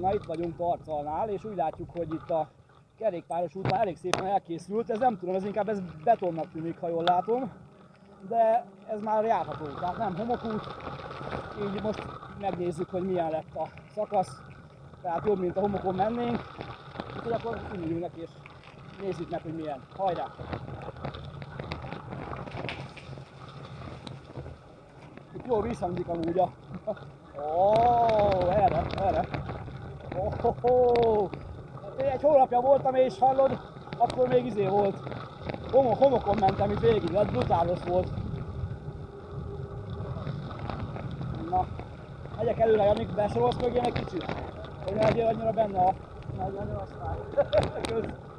Na itt vagyunk Tarcalnál, és úgy látjuk, hogy itt a kerékpáros út már elég szépen elkészült. Ez nem tudom, ez inkább ez betonnak tűnik, ha jól látom. De ez már járható, tehát nem homokút. Így most megnézzük, hogy milyen lett a szakasz. Tehát jobb, mint a homokon mennénk. Úgyhogy akkor üljünk és nézzük meg, hogy milyen. Hajrá! Itt jól visszhangzik amúgy a... Oh. Oh. Egy hónapja voltam és hallod, akkor még izé volt. Homok, homokon mentem itt végig, hát brutálos volt. Na, megyek előre, Janik, besorolsz mögé egy kicsit? Hogy ne legyél annyira benne a nagy aztán. Kösz.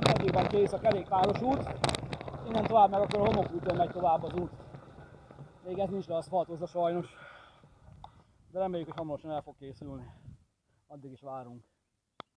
Eddig van kész a kerékpáros út. Innen tovább meg akkor a homokúton megy tovább az út. Még ez nincs leaszfaltozva sajnos. De reméljük, hogy hamarosan el fog készülni. Addig is várunk.